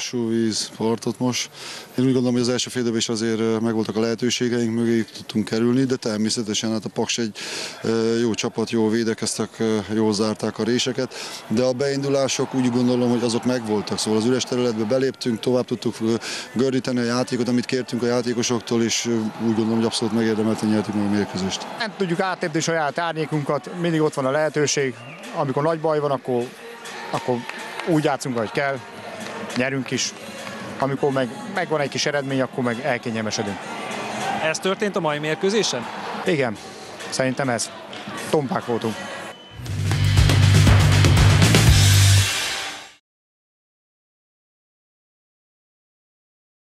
Lassú víz partot most. Én úgy gondolom, hogy az első fél is azért megvoltak a lehetőségeink, mögé tudtunk kerülni, de természetesen hát a Paks egy jó csapat, jó védekeztek, jól zárták a réseket, de a beindulások úgy gondolom, hogy azok megvoltak. Szóval az üres területbe beléptünk, tovább tudtuk gördíteni a játékot, amit kértünk a játékosoktól, és úgy gondolom, hogy abszolút megérdemelten nyertük meg a mérkőzést. Nem tudjuk áttépni saját árnyékunkat, mindig ott van a lehetőség, amikor nagy baj van, akkor, akkor úgy játszunk, ahogy kell, nyerünk is. Amikor meg, meg van egy kis eredmény, akkor meg elkényelmesedünk. Ez történt a mai mérkőzésen? Igen, szerintem ez. Tompák voltunk.